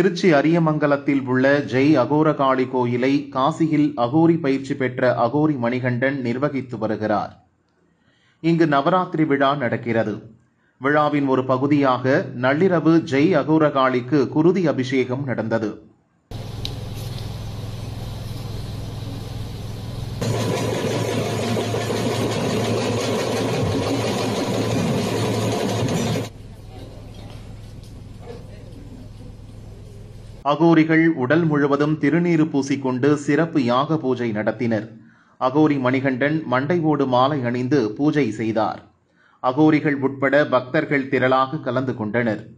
திருச்சி அரியமங்கலத்தில் உள்ள ஜெய் அகோரகாளி கோயிலை காசியில் அகோரி பயிற்சி பெற்ற அகோரி மணிகண்டன் நிர்வகித்து வருகிறார். இங்கு நவராத்திரி விழா நடக்கிறது. விழாவின் ஒரு பகுதியாக நள்ளிரவு ஜெய் அகோரகாளிக்கு குருதி அபிஷேகம் நடந்தது. அகோரிகள் உடல் முழுவதும் திருநீறு பூசிக்கொண்டு சிறப்பு யாக பூஜை நடத்தினர். அகோரி மணிகண்டன் மண்டைவோடு மாலை அணிந்து பூஜை செய்தார். அகோரிகள் உட்பட பக்தர்கள் திரளாக கலந்து கொண்டனர்.